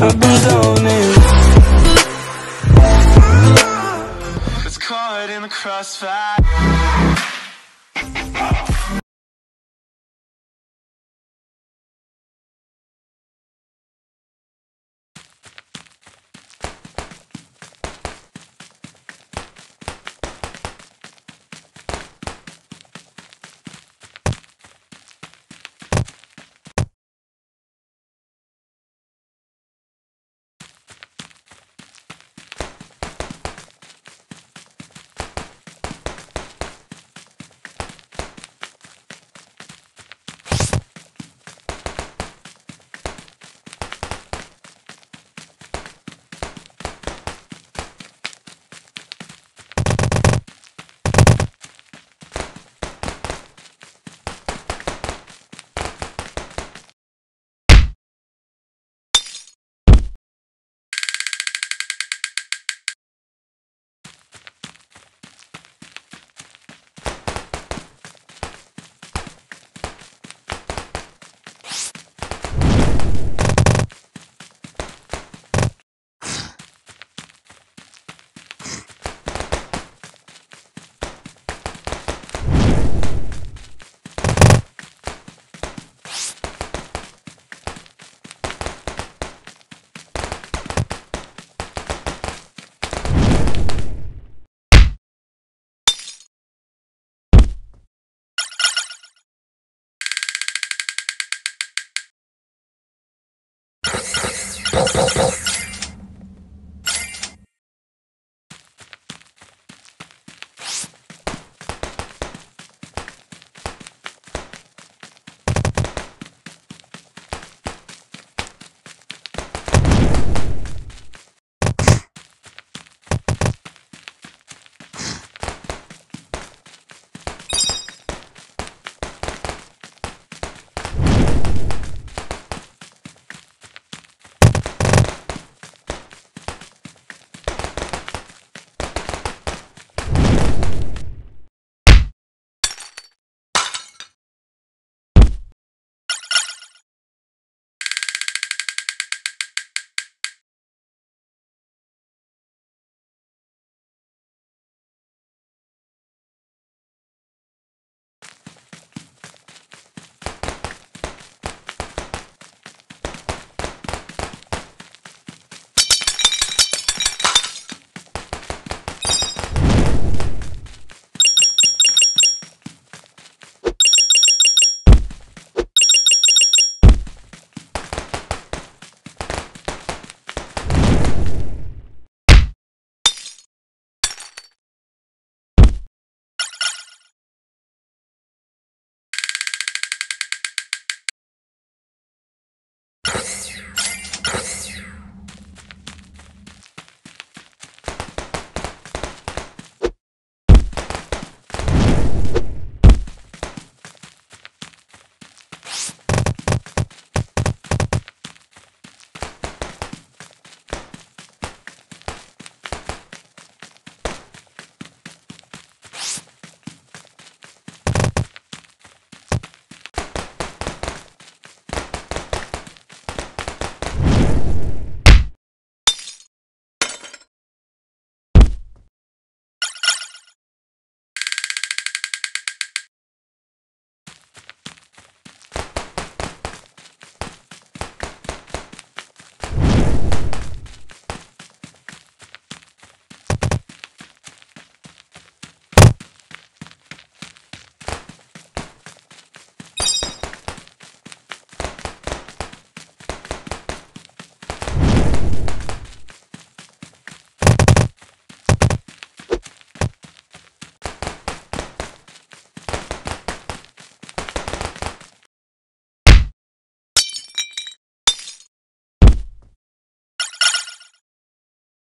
I've been zoning. Caught in the crossfire